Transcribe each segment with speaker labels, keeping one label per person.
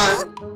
Speaker 1: Huh?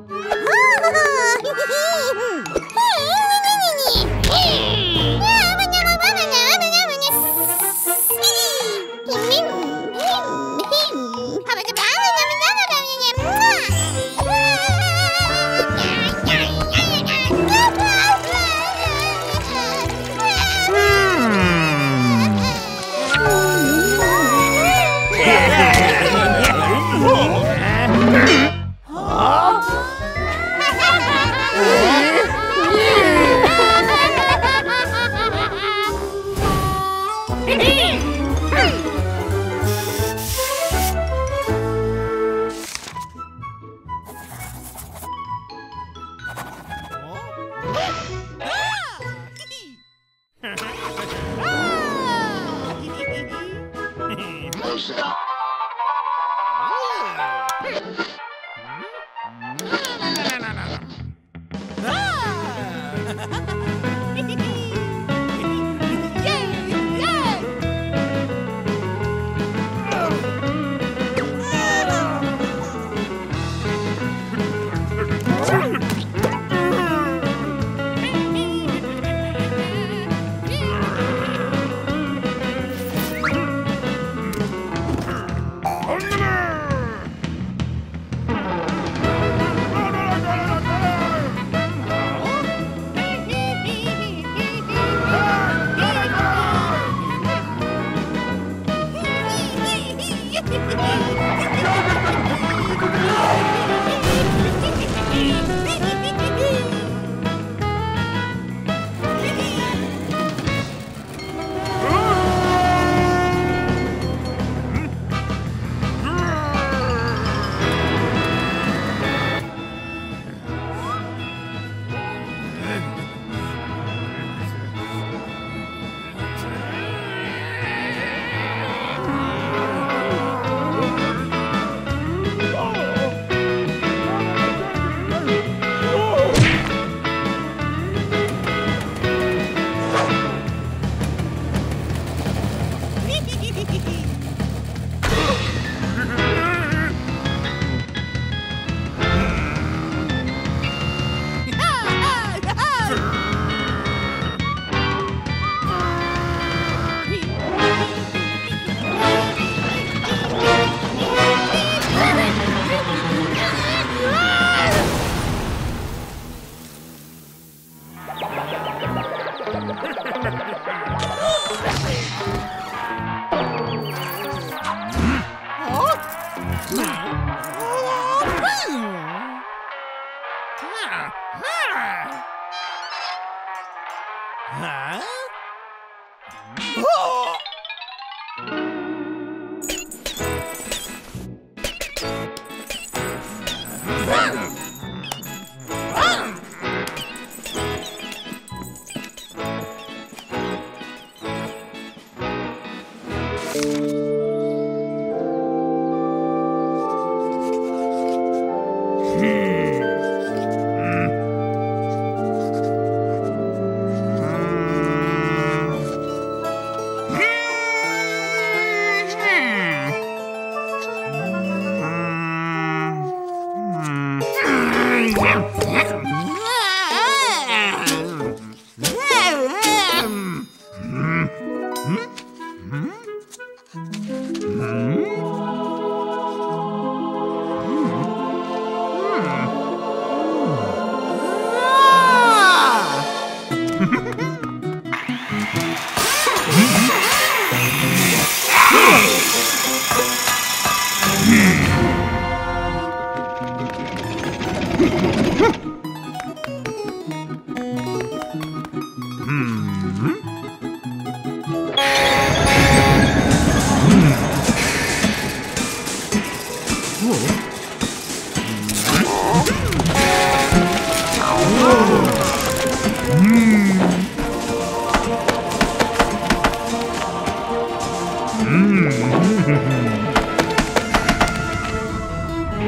Speaker 1: Ooh. 어? Well, that's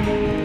Speaker 1: Thank you.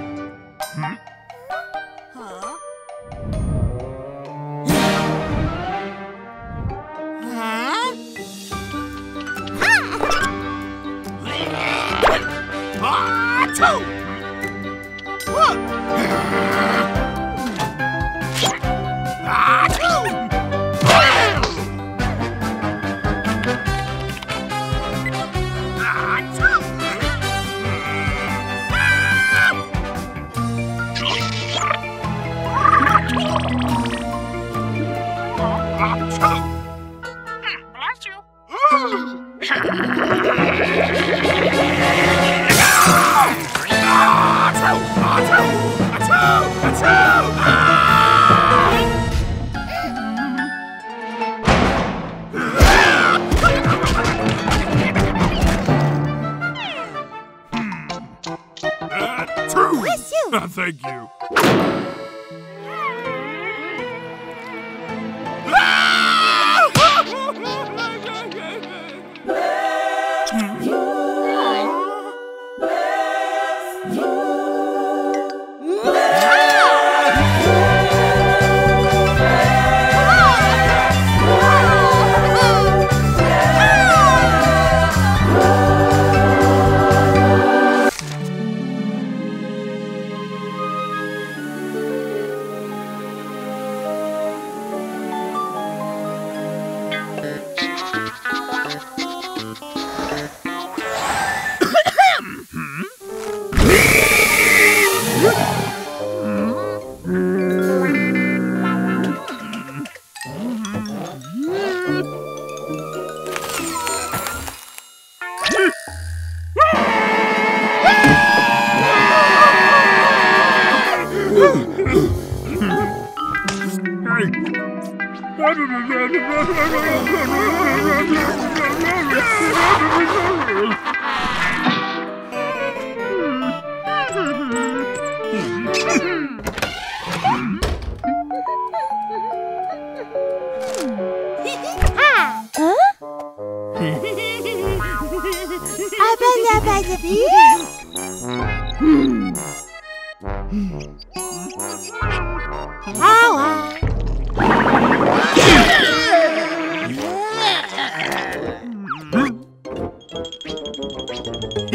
Speaker 1: Achoo! Achoo! Achoo! Achoo! Ah!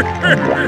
Speaker 1: Ha ha ha!